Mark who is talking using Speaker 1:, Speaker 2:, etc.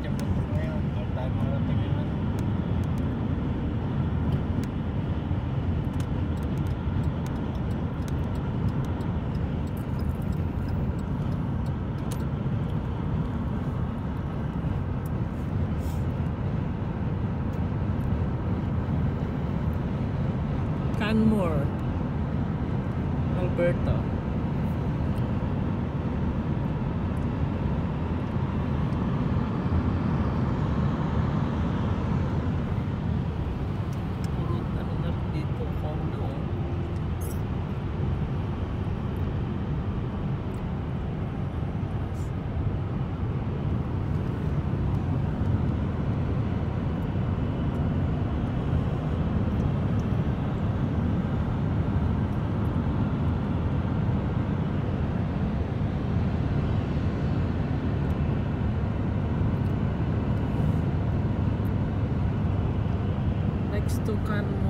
Speaker 1: yung ano.
Speaker 2: Canmore. Alberta. menentukan